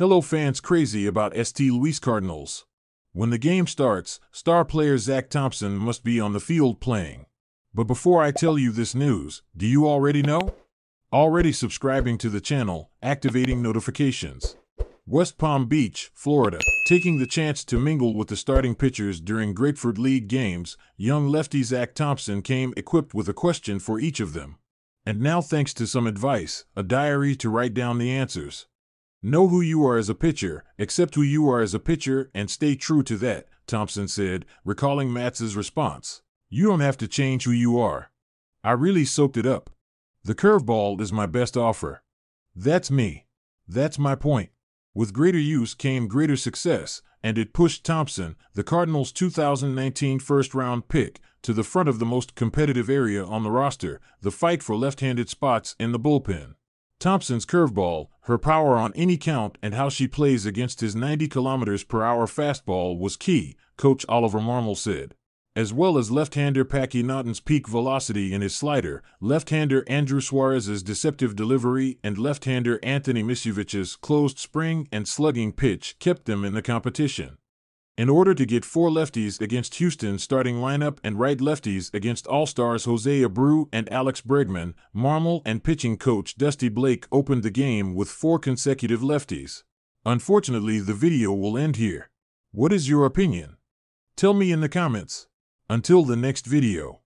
Hello, fans crazy about St. Louis Cardinals. When the game starts, star player Zack Thompson must be on the field playing. But before I tell you this news, do you already know? Already subscribing to the channel, activating notifications. West Palm Beach, Florida, taking the chance to mingle with the starting pitchers during Grapefruit League games, young lefty Zack Thompson came equipped with a question for each of them. And now, thanks to some advice, a diary to write down the answers. Know who you are as a pitcher, accept who you are as a pitcher, and stay true to that, Thompson said, recalling Matz's response. You don't have to change who you are. I really soaked it up. The curveball is my best offer. That's me. That's my point. With greater use came greater success, and it pushed Thompson, the Cardinals' 2019 first round pick, to the front of the most competitive area on the roster the fight for left handed spots in the bullpen. Thompson's curveball, her power on any count, and how she plays against his 90 km per hour fastball was key, Coach Oliver Marmol said as well as left-hander Packy Naughton's peak velocity in his slider, left-hander Andrew Suarez's deceptive delivery, and left-hander Anthony Misiewicz' closed spring and slugging pitch kept them in the competition. In order to get four lefties against Houston's starting lineup and right lefties against All-Stars Jose Abreu and Alex Bregman, Marmol and pitching coach Dusty Blake opened the game with four consecutive lefties. Unfortunately, the video will end here. What is your opinion? Tell me in the comments. Until the next video.